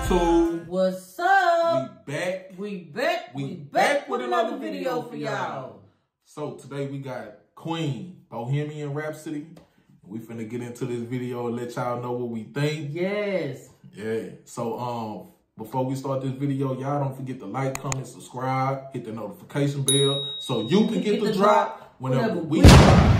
YouTube? What's up? We back. We back. We We, back back with another video for y'all. So today we got Queen, Bohemian Rhapsody. We finna get into this video and let y'all know what we think. Yes. Yeah. So um before we start this video, y'all don't forget to like, comment, subscribe, hit the notification bell so you can get, the, drop whenever, whenever we we drop.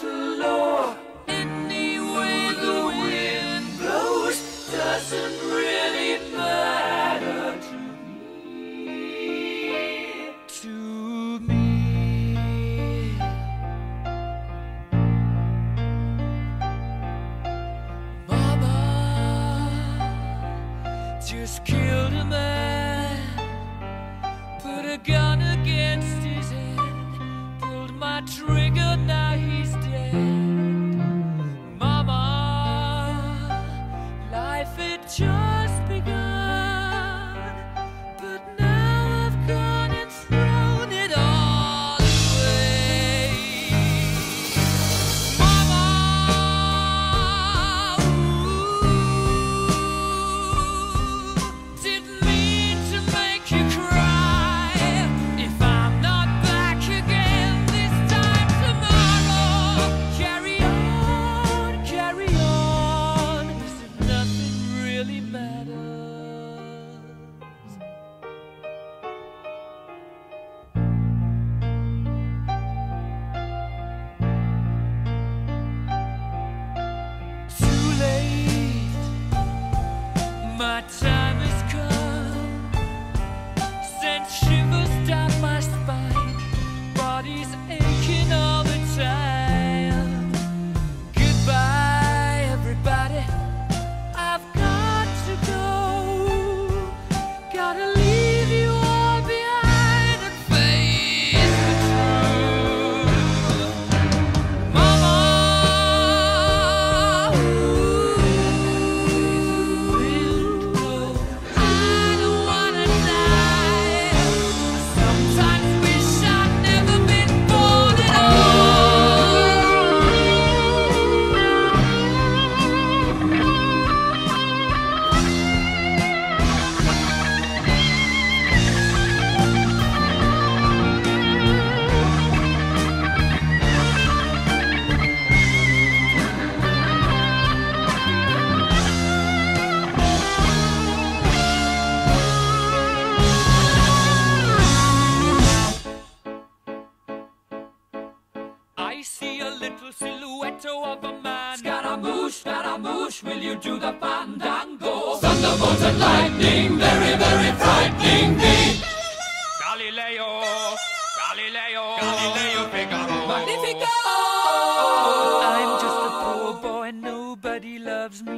Little now see a little silhouette of a man. Scaramouche, Scaramouche, will you do the fandango? Thunderbolt and lightning, very, very frightening me. Galileo, Galileo, Galileo Figaro. Magnifico! I'm just a poor boy, nobody loves me.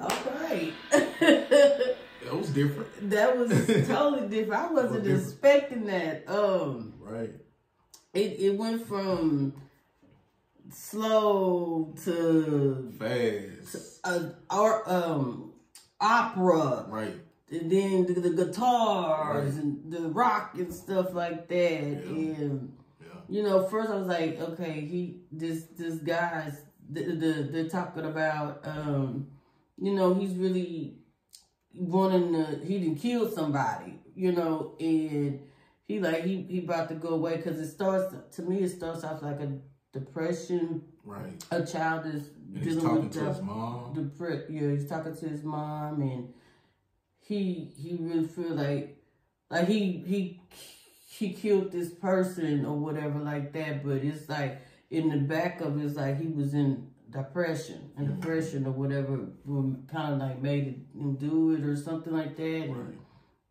different. That was totally different. I wasn't expecting that. Um, Right. it it went from slow to Fast. uh, or um opera, Right. and then the, the guitars Right. and the rock and stuff like that. And Yeah. you know, first I was like, okay, he this this guy's the, the they're talking about um, you know, he's really wanting to he didn't kill somebody, you know, and he like he he about to go away because it starts to me it starts off like a depression. Right. A child is And he's dealing talking with to the- his mom. depre- yeah, he's talking to his mom, and he he really feel like like he he he killed this person or whatever like that. But it's like in the back of it's like he was in depression and Mm-hmm. depression or whatever, kind of like made it, him do it or something like that. And Right.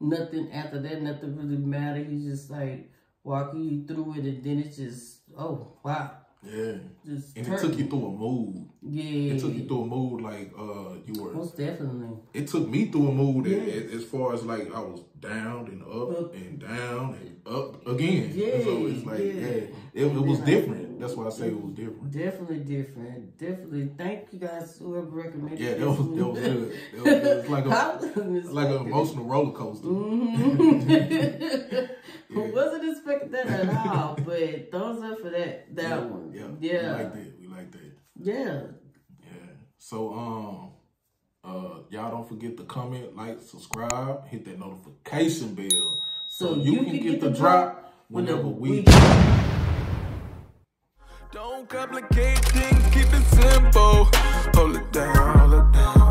Nothing after that, nothing really mattered. He's just like walking you through it, and then it's just oh wow, Yeah. just And it took you through a mood. yeah, It took you through a mood like uh you were most definitely. it took me through a mood Yeah. as, as far as like I was down and up Up. and down and up again. Yeah, so it's like yeah. yeah, it, it was different. That's why I say it was different. Definitely different. Definitely. Thank you guys whoever recommended. Yeah, that was that was good. It was, it was like a wasn't like an emotional roller coaster. it. Yeah. Wasn't expecting that at all. But thumbs up for that that yeah, one. Yeah, Yeah. we like that. We like that. Yeah. Yeah. So um uh y'all don't forget to comment, like, subscribe, hit that notification bell so, you, can, get, the drop whenever we Don't complicate things, keep it simple. Hold it down, hold it down.